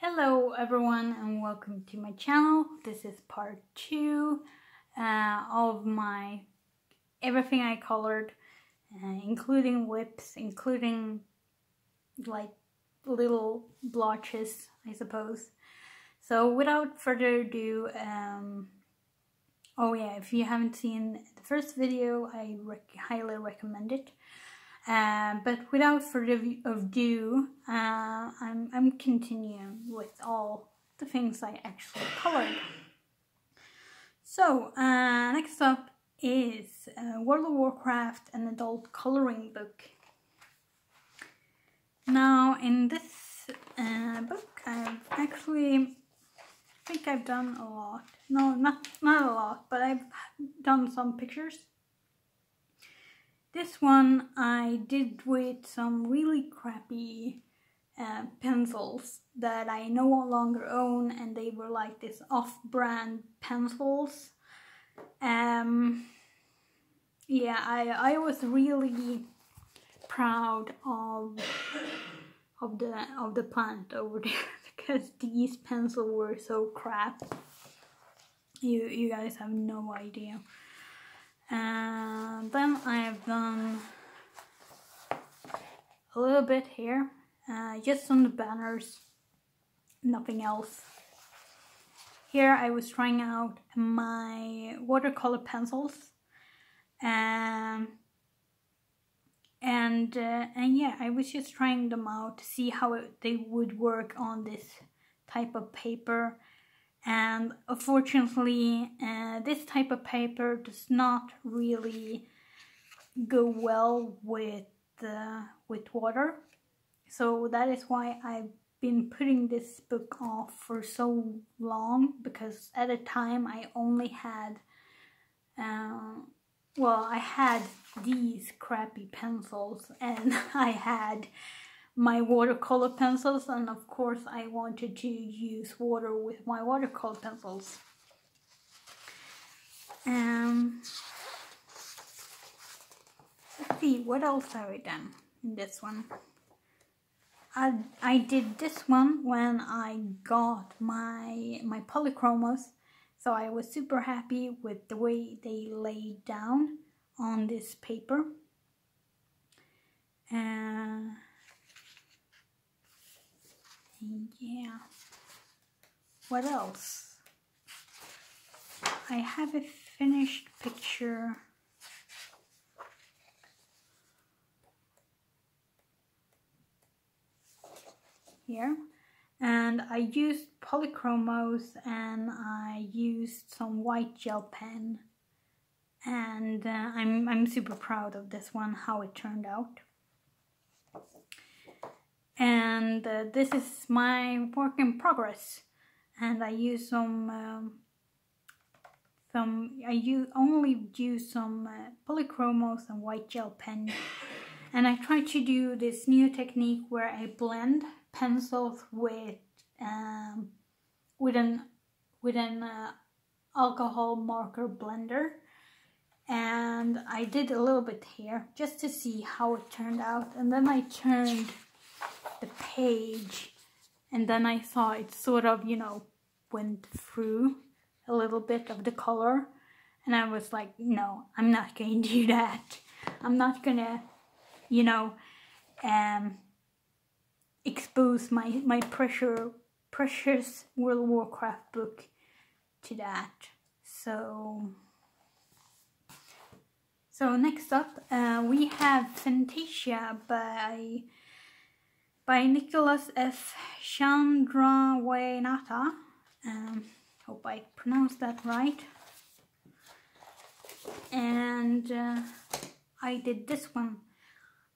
Hello everyone and welcome to my channel. This is part two uh, of my everything I colored, uh, including WIPs, including like little blotches, I suppose. So without further ado, um, oh yeah, if you haven't seen the first video, I rec highly recommend it. Uh, but without further ado, uh, I'm, I'm continuing with all the things I actually colored. So, uh, next up is uh, World of Warcraft, an adult coloring book. Now, in this uh, book, I've actually, I think I've done a lot. No, not, not a lot, but I've done some pictures this one I did with some really crappy uh, pencils that I no longer own and they were like this off-brand pencils. Um, yeah, I, I was really proud of of the of the plant over there because these pencils were so crap. You you guys have no idea. And then I have done a little bit here, uh, just on the banners, nothing else. Here I was trying out my watercolor pencils, um, and uh, and yeah, I was just trying them out to see how it, they would work on this type of paper and unfortunately uh, this type of paper does not really go well with uh, with water. So that is why I've been putting this book off for so long because at the time I only had uh, well I had these crappy pencils and I had my watercolor pencils and of course I wanted to use water with my watercolor pencils. Um, let's see, what else have I done in this one? I, I did this one when I got my, my polychromos, so I was super happy with the way they laid down on this paper. Uh, yeah. What else? I have a finished picture. Here. And I used polychromos and I used some white gel pen. And uh, I'm, I'm super proud of this one, how it turned out and uh, this is my work in progress. And I use some um, some I use only use some uh, polychromos and white gel pen. And I try to do this new technique where I blend pencils with um, with an with an uh, alcohol marker blender. And I did a little bit here just to see how it turned out. And then I turned the page and then I saw it sort of, you know, went through a little bit of the color and I was like, no, I'm not going to do that. I'm not gonna, you know, um, expose my, my pressure, precious World of Warcraft book to that. So, so next up, uh, we have Fantasia by by Nicholas F. Chandrawinata. Um, hope I pronounced that right. And uh, I did this one.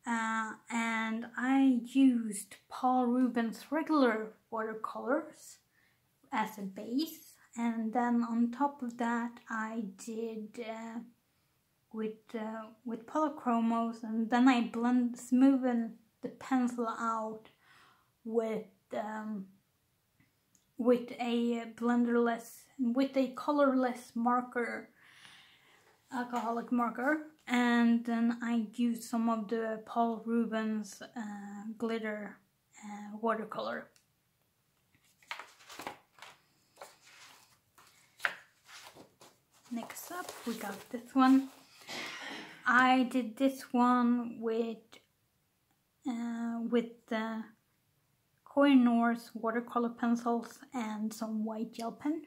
Uh, and I used Paul Rubens regular watercolors as a base. And then on top of that, I did uh, with uh, with polychromos, and then I blend smoothen the pencil out with um, with a blenderless with a colorless marker alcoholic marker and then I used some of the Paul Rubens uh, glitter uh, watercolor. Next up we got this one. I did this one with uh, with the Koh-i-Noor's watercolor pencils and some white gel pen.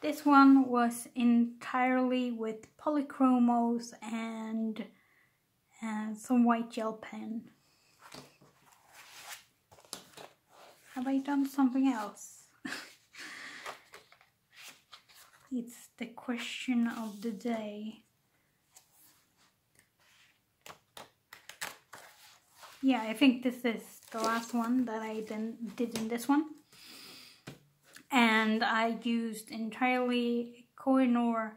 This one was entirely with polychromos and, and some white gel pen. Have I done something else? it's the question of the day. Yeah, I think this is the last one that I didn't did in this one and I used entirely Koh-i-Noor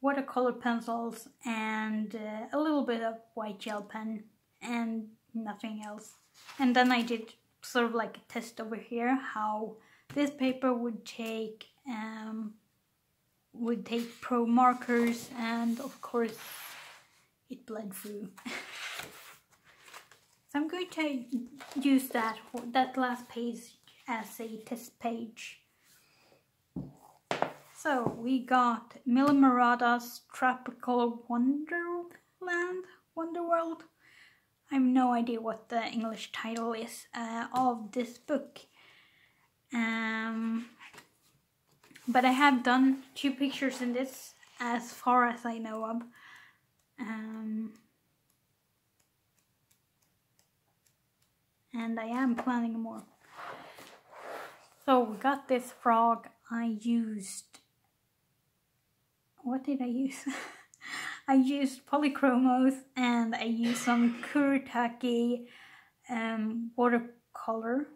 watercolor pencils and uh, a little bit of white gel pen and nothing else. And then I did sort of like a test over here how this paper would take um, would take pro markers and of course it bled through. so I'm going to use that that last page as a test page. So we got Mili Murata's Tropical Wonderland, Wonderworld. I have no idea what the English title is uh, of this book. Um, but I have done two pictures in this as far as I know of. Um, and I am planning more. So we got this frog I used what did I use? I used polychromos and I used some Kuretake um, watercolor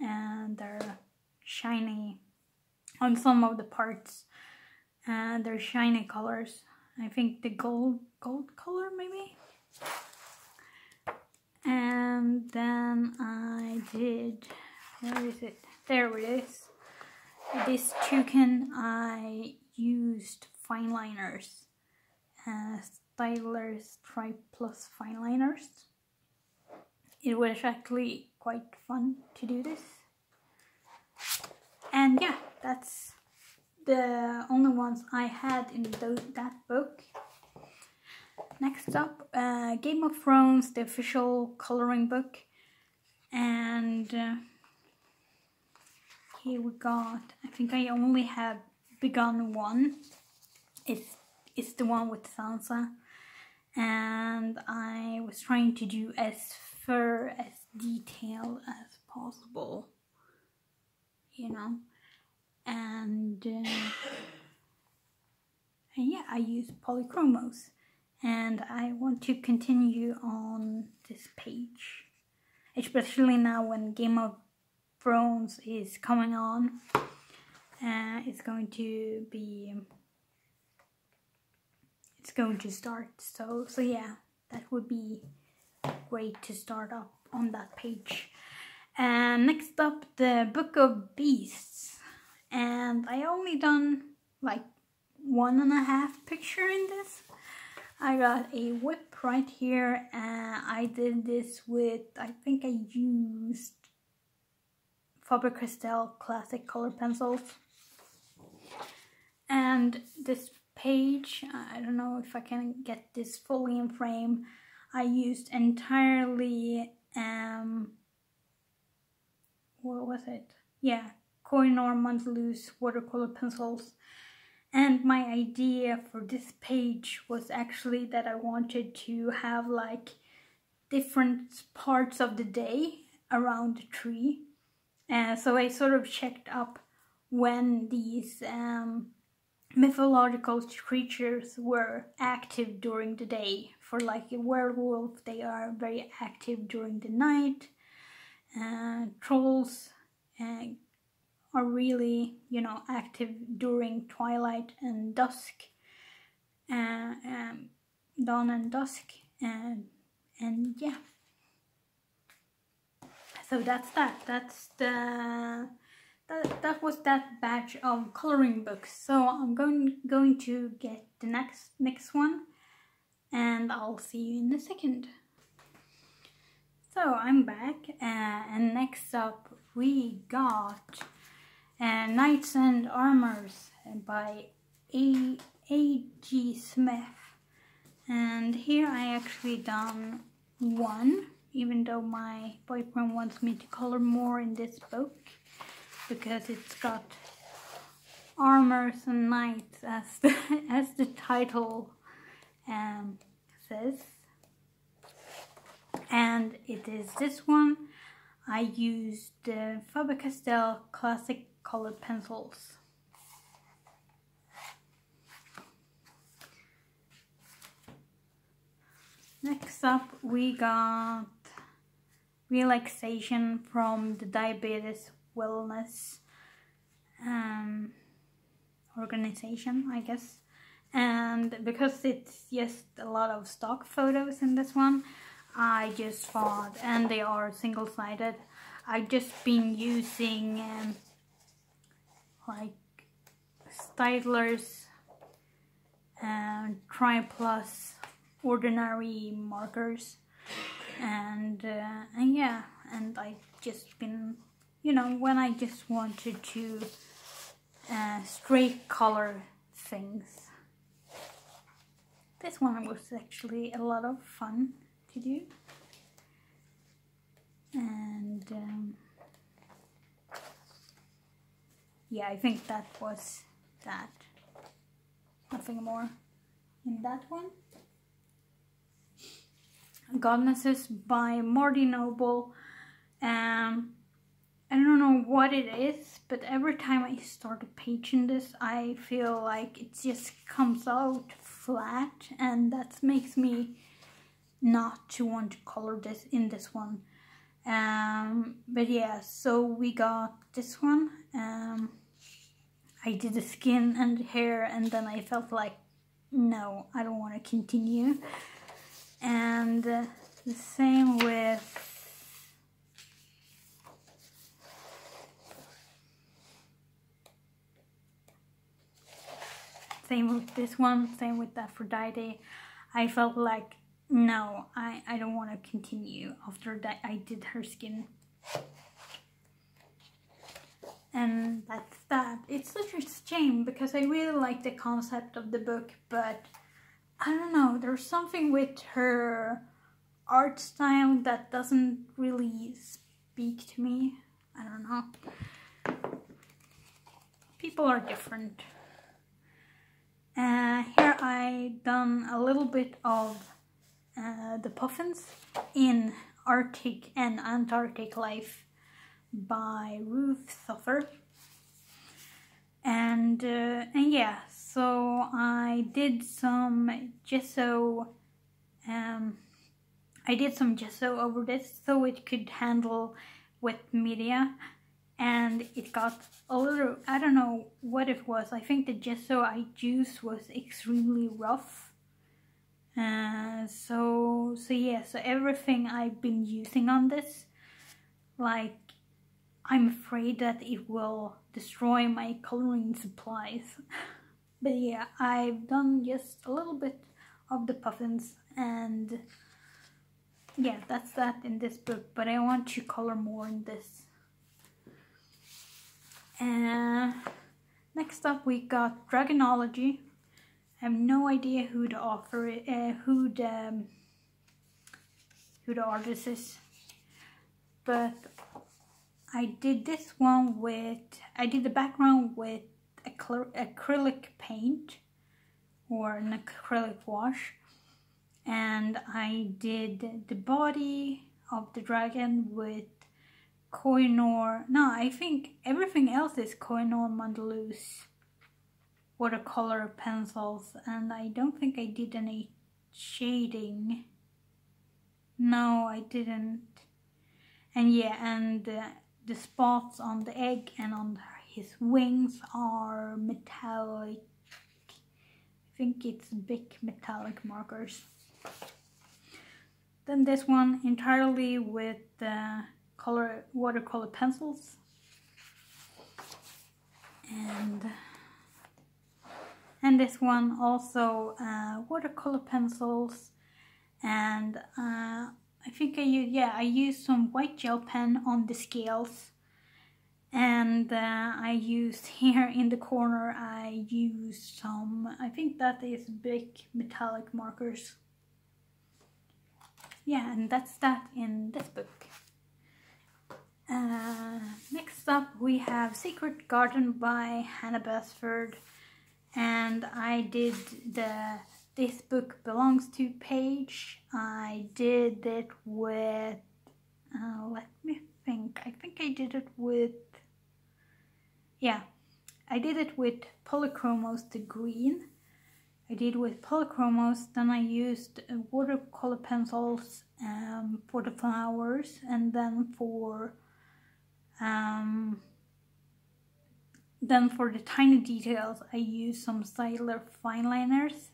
and they're shiny on some of the parts and they're shiny colors. I think the gold gold color maybe. And then I did where is it? There it is. This toucan I used fine liners. Uh, Staedtler's Tri Plus. It was actually quite fun to do this. And yeah, that's the only ones I had in that book. Next up, uh, Game of Thrones, the official coloring book. And uh, here we got, I think I only have begun one it's it's the one with Sansa and I was trying to do as fur as detailed as possible you know and, uh, and yeah I use polychromos and I want to continue on this page especially now when Game of Thrones is coming on uh, it's going to be it's going to start. So, so yeah, that would be great to start up on that page. And next up, the Book of Beasts. And I only done like one and a half picture in this. I got a WIP right here and I did this with, I think I used Faber-Castell classic color pencils. And this page. I don't know if I can get this fully in frame. I used entirely, um, what was it? Yeah, Koh-i-Noor watercolor pencils. And my idea for this page was actually that I wanted to have like different parts of the day around the tree. Uh, so I sort of checked up when these um, mythological creatures were active during the day. For like a werewolf, they are very active during the night. Uh, trolls uh, are really, you know, active during twilight and dusk, uh, um, dawn and dusk, and and yeah. So that's that. That's the that, that was that batch of coloring books. So I'm going going to get the next next one and I'll see you in a second. So I'm back uh, and next up we got uh, Knights and Armors by A. A. G. Smith and here I actually done one even though my boyfriend wants me to color more in this book because it's got armors and knights as the, as the title um, says and it is this one. I used the Faber-Castell Classic Colored Pencils. Next up we got relaxation from the Diabetes Wellness um, organization, I guess. And because it's just a lot of stock photos in this one, I just thought, and they are single-sided, I've just been using um, like Staedtlers and Triplus ordinary markers. And uh, and yeah and I just been you know when I just wanted to uh, straight color things. This one was actually a lot of fun do. And um, yeah, I think that was that. Nothing more in that one. Goddesses by Marty Noble. Um, I don't know what it is, but every time I start a page in this, I feel like it just comes out flat, and that makes me not to want to color this in this one. Um, but yeah so we got this one um, I did the skin and hair and then I felt like no I don't want to continue. And uh, the same with same with this one same with Aphrodite. I felt like no, I, I don't want to continue after that I did her skin. And that's that. It's such a shame because I really like the concept of the book, but I don't know, there's something with her art style that doesn't really speak to me. I don't know. People are different. Uh, here I done a little bit of uh, the Puffins in Arctic and Antarctic Life by Ruth Soffer. And, uh, and yeah, so I did some gesso, um, I did some gesso over this so it could handle wet media. And it got a little, I don't know what it was, I think the gesso I used was extremely rough uh, so so yeah so everything I've been using on this like I'm afraid that it will destroy my coloring supplies. But yeah I've done just a little bit of the puffins and yeah that's that in this book but I want to color more in this. And uh, next up we got Dragonology I have no idea who the author, uh, who the um, who the artist is, but I did this one with I did the background with acrylic paint or an acrylic wash, and I did the body of the dragon with Koh-i-Noor. No, I think everything else is Koh-i-Noor Mondeluz watercolor pencils and I don't think I did any shading. No, I didn't. And yeah, and the spots on the egg and on his wings are metallic. I think it's big metallic markers. Then this one entirely with uh, color watercolor pencils. And and this one also uh, watercolor pencils and uh, I think I use, yeah, I used some white gel pen on the scales. And uh, I used here in the corner, I used some, I think that is big metallic markers. Yeah, and that's that in this book. Uh, next up we have Secret Garden by Hannah Basford and I did the this book belongs to page. I did it with, uh, let me think, I think I did it with, yeah, I did it with Polychromos the green. I did with Polychromos, then I used uh, watercolor pencils um, for the flowers and then for um, then for the tiny details I use some Staedtler fineliners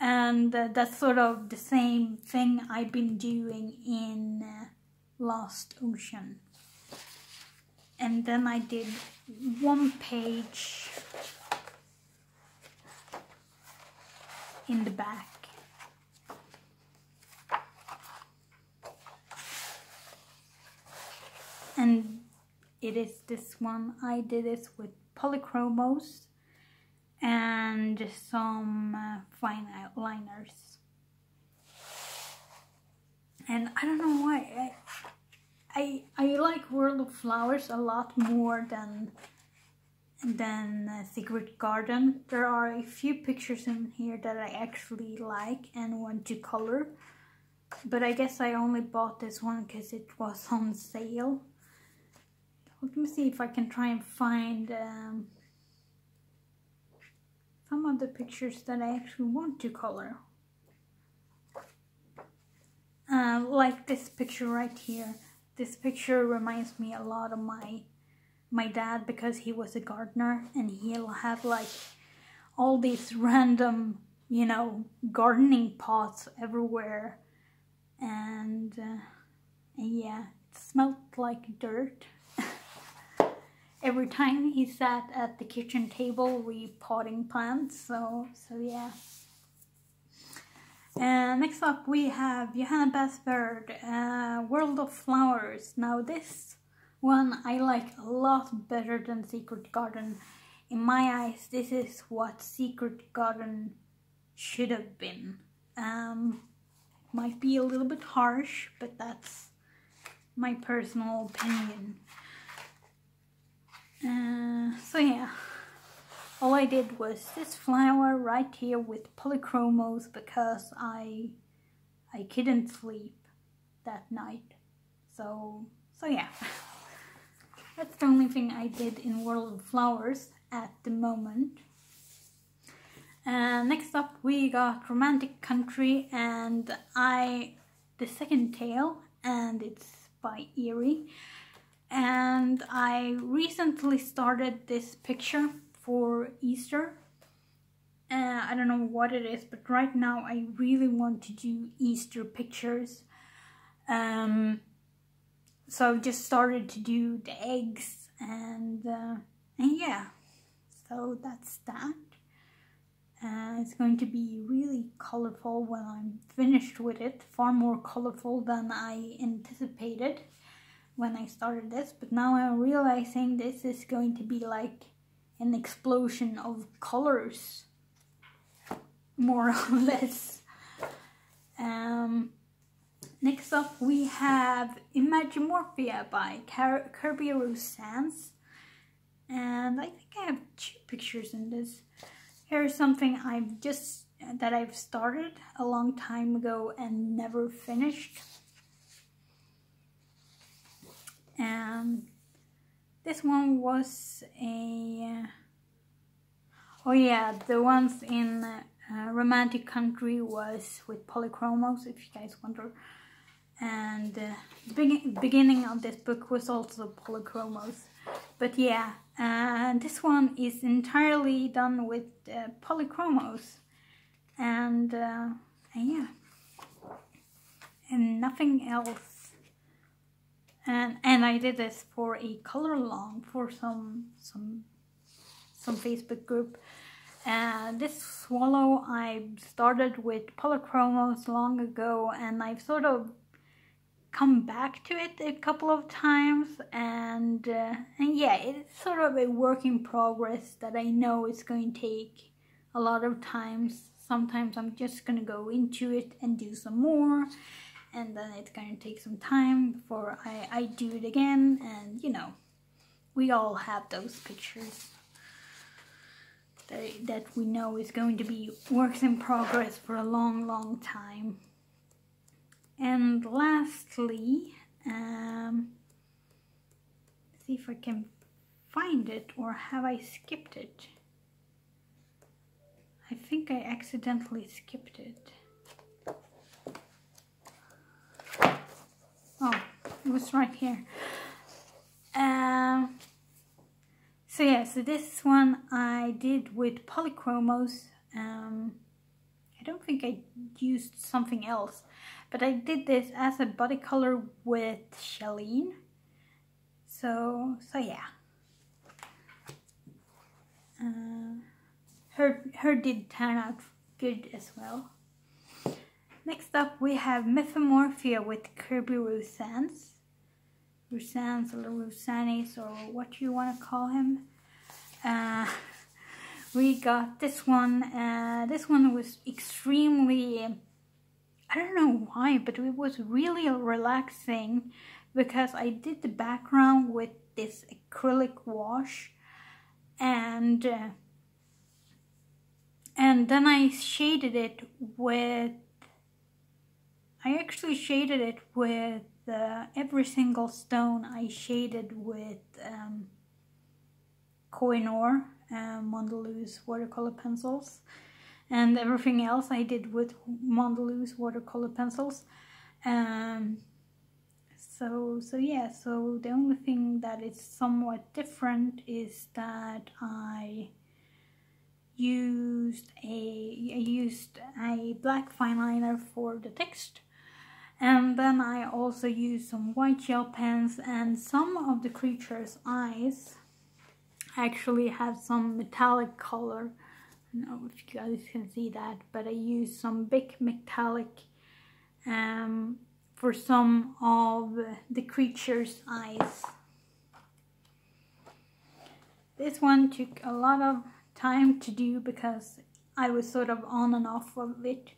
and uh, that's sort of the same thing I've been doing in uh, Lost Ocean. And then I did one page in the back. And it is this one. I did this with polychromos and some uh, fine liners. And I don't know why I, I I like World of Flowers a lot more than than uh, Secret Garden. There are a few pictures in here that I actually like and want to color. But I guess I only bought this one because it was on sale. Let me see if I can try and find um, some of the pictures that I actually want to color. Uh, like this picture right here. This picture reminds me a lot of my my dad because he was a gardener and he'll have like all these random, you know, gardening pots everywhere. And, uh, and yeah, it smelled like dirt every time he sat at the kitchen table repotting plants so so yeah and next up we have Johanna Basford, uh, World of Flowers. Now this one I like a lot better than Secret Garden. In my eyes, this is what Secret Garden should have been. Um, might be a little bit harsh, but that's my personal opinion. Uh, so yeah, all I did was this flower right here with polychromos because I I couldn't sleep that night. So so yeah, that's the only thing I did in World of Flowers at the moment. Uh, next up we got Romantic Country and I the second tale and it's by Eriy and I recently started this picture for Easter. Uh, I don't know what it is, but right now I really want to do Easter pictures. Um, so I've just started to do the eggs and, uh, and yeah, so that's that. Uh, it's going to be really colorful when I'm finished with it, far more colorful than I anticipated when I started this, but now I'm realizing this is going to be like an explosion of colors, more or less. Um, next up we have Imagimorphia by Car Kerby Rosanes. And I think I have two pictures in this. Here's something I've just, that I've started a long time ago and never finished and this one was a oh yeah the ones in uh, romantic country was with polychromos if you guys wonder. And uh, the be beginning of this book was also polychromos. But yeah uh, this one is entirely done with uh, polychromos. And, uh, and yeah. And nothing else and and I did this for a color along for some some some Facebook group. And this swallow I started with polychromos long ago and I've sort of come back to it a couple of times. And uh, and yeah it's sort of a work in progress that I know is going to take a lot of times. Sometimes I'm just gonna go into it and do some more and then it's gonna take some time before I, I do it again and you know we all have those pictures that, that we know is going to be works in progress for a long long time and lastly, um, see if I can find it or have I skipped it? I think I accidentally skipped it. Oh, it was right here. Um, so yeah, so this one I did with polychromos. Um, I don't think I used something else. But I did this as a body color with Chalene. So, so yeah. Uh, her, her did turn out good as well. Next up we have Mythomorphia with Kerby Rousans. Rousans or Rousanis or what you want to call him. Uh, we got this one. Uh, this one was extremely I don't know why, but it was really relaxing because I did the background with this acrylic wash and uh, and then I shaded it with I actually shaded it with uh, every single stone I shaded with um, uh, Mondeluz watercolor pencils and everything else I did with Mondeluz watercolor pencils. Um, so, so yeah, so the only thing that is somewhat different is that I used a I used a black fine liner for the text and then I also used some white gel pens and some of the creature's eyes. Actually have some metallic color. I don't know if you guys can see that, but I used some big metallic um, for some of the creature's eyes. This one took a lot of time to do because I was sort of on and off of it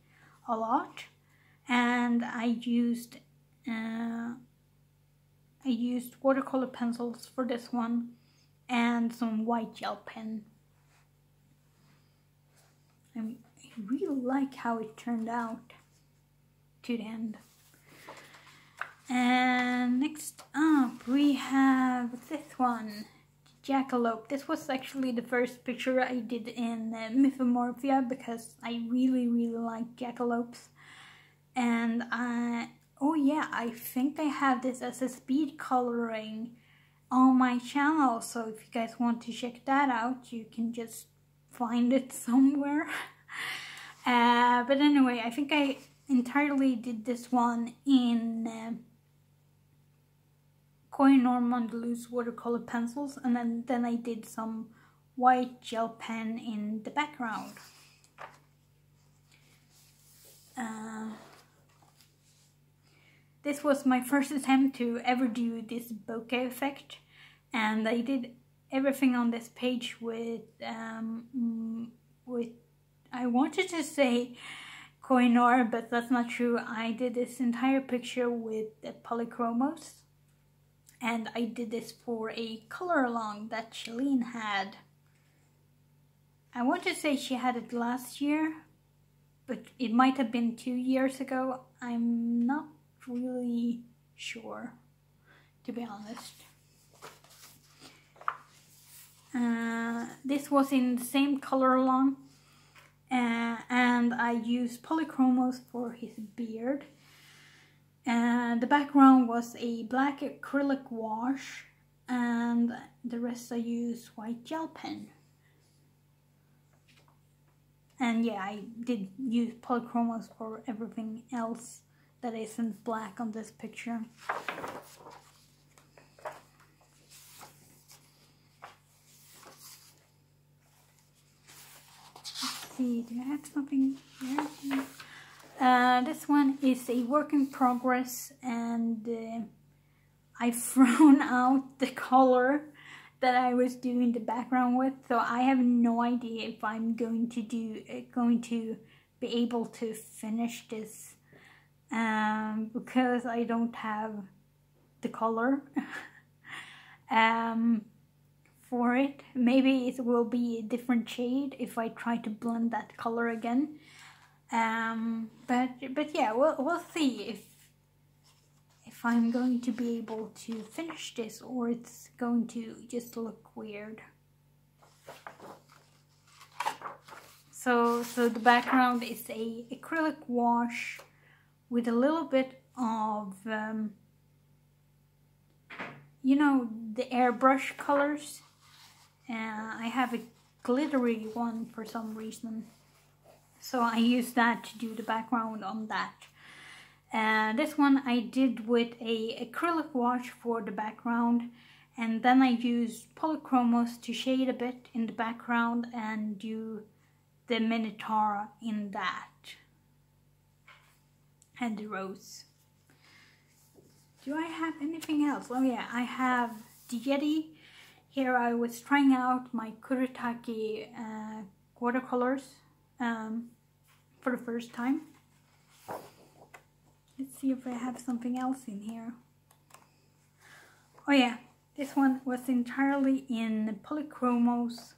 a lot and I used uh, I used watercolor pencils for this one and some white gel pen I really like how it turned out to the end. And next up we have this one, Jackalope. This was actually the first picture I did in uh, Mythomorphia because I really really like jackalopes. And I, oh yeah, I think I have this as a speed coloring on my channel. So if you guys want to check that out, you can just find it somewhere. uh, but anyway, I think I entirely did this one in uh, Koh-i-Noor Mondeluz watercolor pencils and then, then I did some white gel pen in the background. Uh, this was my first attempt to ever do this bokeh effect and I did everything on this page with um, with I wanted to say Koh-i-Noor, but that's not true. I did this entire picture with the polychromos and I did this for a color along that Chalene had. I want to say she had it last year, but it might have been two years ago. I'm not really sure, to be honest. Uh, this was in the same color along uh, and I used polychromos for his beard. And the background was a black acrylic wash and the rest I used white gel pen. And yeah, I did use polychromos for everything else that isn't black on this picture. see, do I have something here? Uh, this one is a work in progress and and uh, I've thrown out the color that I was doing the background with so I have no idea if I'm going to do uh, going to be able to finish this um, because I don't have the color um, for it. Maybe it will be a different shade if I try to blend that color again. Um, but but yeah, we'll we'll see if if I'm going to be able to finish this or it's going to just look weird. So so the background is a acrylic wash with a little bit of um, you know the airbrush colors. Uh, I have a glittery one for some reason. So I use that to do the background on that. And this one I did with a acrylic wash for the background and then I used polychromos to shade a bit in the background and do the Minotaur in that and the rose. Do I have anything else? Oh yeah, I have the Yeti. Here I was trying out my Kuretake uh, watercolors um, for the first time. Let's see if I have something else in here. Oh yeah, this one was entirely in polychromos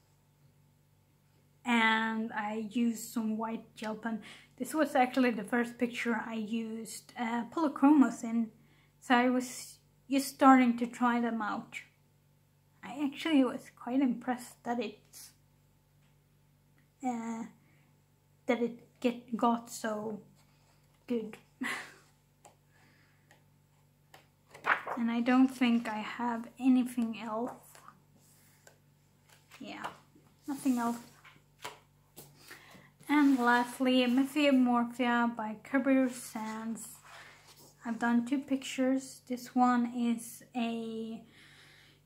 and I used some white gel pen. This was actually the first picture I used uh, polychromos in, so I was just starting to try them out. I actually was quite impressed that it's uh, that it get got so good. and I don't think I have anything else. Yeah, nothing else. And lastly, Mythomorphia by Kerby Rosanes. I've done two pictures. This one is a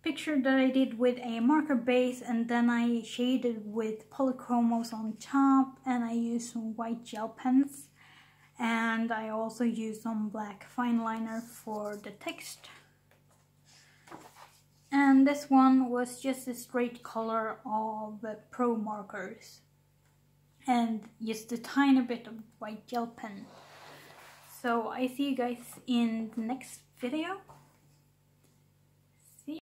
picture that I did with a marker base and then I shaded with polychromos on top and I used some white gel pens and I also used some black fine liner for the text. And this one was just a straight color of pro markers and just a tiny bit of white gel pen. So I see you guys in the next video.